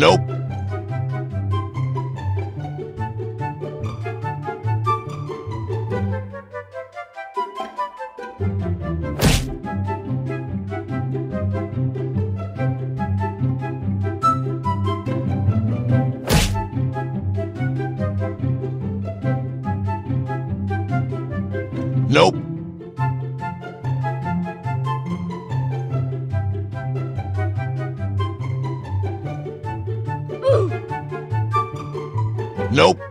Nope. Nope. Nope.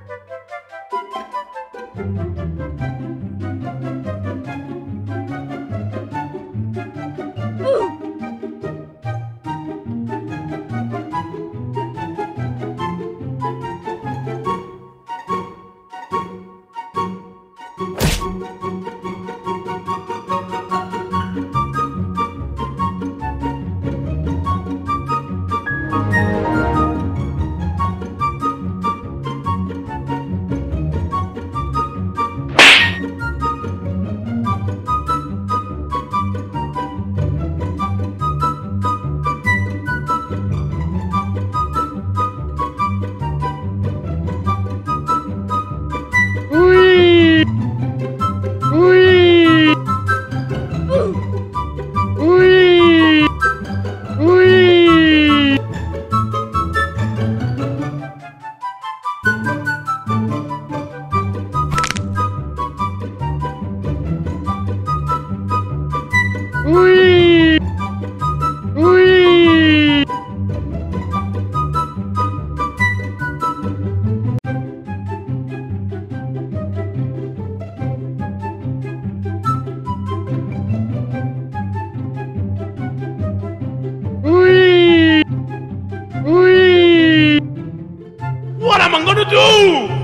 What am gonna do?